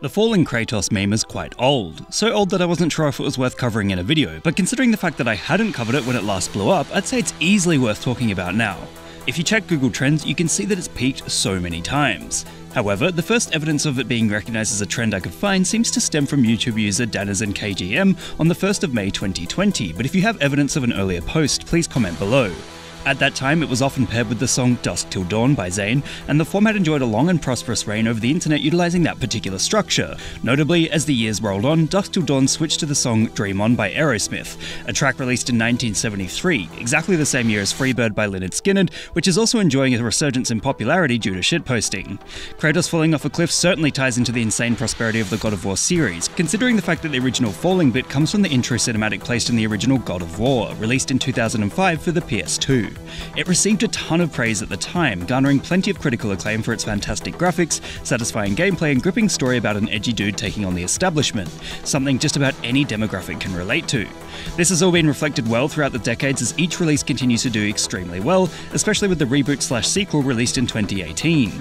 The falling Kratos meme is quite old, so old that I wasn't sure if it was worth covering in a video, but considering the fact that I hadn't covered it when it last blew up, I'd say it's easily worth talking about now. If you check Google Trends, you can see that it's peaked so many times. However, the first evidence of it being recognised as a trend I could find seems to stem from YouTube user DanizenKGM on the 1st of May 2020, but if you have evidence of an earlier post, please comment below. At that time, it was often paired with the song Dusk Till Dawn by Zayn, and the format enjoyed a long and prosperous reign over the internet utilizing that particular structure. Notably, as the years rolled on, Dusk Till Dawn switched to the song Dream On by Aerosmith, a track released in 1973, exactly the same year as Freebird by Lynyrd Skynyrd, which is also enjoying a resurgence in popularity due to shitposting. Kratos falling off a cliff certainly ties into the insane prosperity of the God of War series, considering the fact that the original falling bit comes from the intro cinematic placed in the original God of War, released in 2005 for the PS2. It received a ton of praise at the time, garnering plenty of critical acclaim for its fantastic graphics, satisfying gameplay, and gripping story about an edgy dude taking on the establishment, something just about any demographic can relate to. This has all been reflected well throughout the decades as each release continues to do extremely well, especially with the reboot slash sequel released in 2018.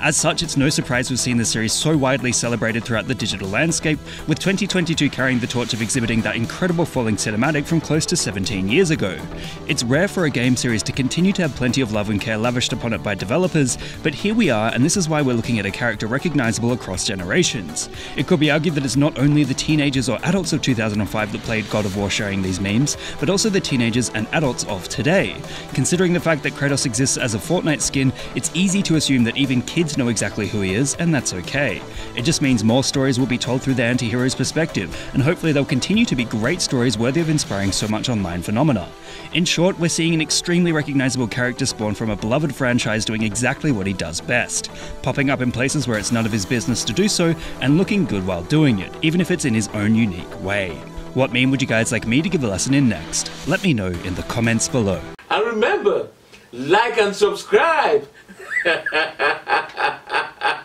As such, it's no surprise we've seen the series so widely celebrated throughout the digital landscape, with 2022 carrying the torch of exhibiting that incredible falling cinematic from close to 17 years ago. It's rare for a game series to continue to have plenty of love and care lavished upon it by developers, but here we are, and this is why we're looking at a character recognizable across generations. It could be argued that it's not only the teenagers or adults of 2005 that played God of War sharing these memes, but also the teenagers and adults of today. Considering the fact that Kratos exists as a Fortnite skin, it's easy to assume that even kids know exactly who he is, and that's okay. It just means more stories will be told through the anti hero's perspective, and hopefully they'll continue to be great stories worthy of inspiring so much online phenomena. In short, we're seeing an extremely recognizable character spawn from a beloved franchise doing exactly what he does best, popping up in places where it's none of his business to do so, and looking good while doing it, even if it's in his own unique way. What meme would you guys like me to give a lesson in next? Let me know in the comments below. And remember, like and subscribe.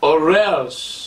or else.